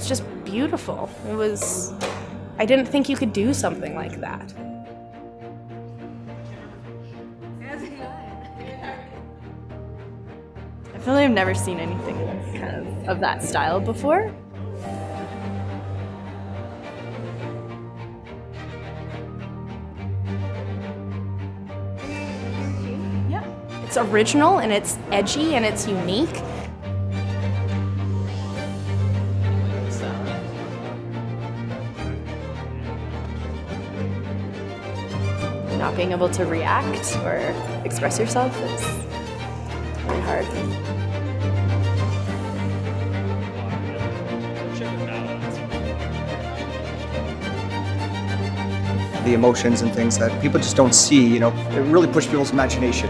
it's just beautiful. It was. I didn't think you could do something like that. I feel like I've never seen anything kind of of that style before. Yeah. It's original and it's edgy and it's unique. Not being able to react or express yourself is really hard. the emotions and things that people just don't see, you know, it really pushed people's imagination.